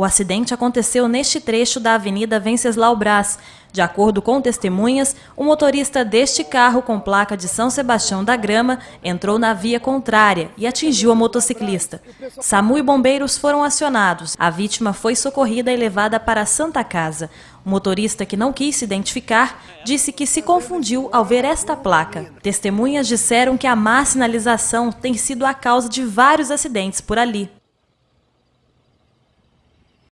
O acidente aconteceu neste trecho da Avenida Venceslau Brás. De acordo com testemunhas, o motorista deste carro com placa de São Sebastião da Grama entrou na via contrária e atingiu a motociclista. SAMU e bombeiros foram acionados. A vítima foi socorrida e levada para a Santa Casa. O motorista, que não quis se identificar, disse que se confundiu ao ver esta placa. Testemunhas disseram que a má sinalização tem sido a causa de vários acidentes por ali.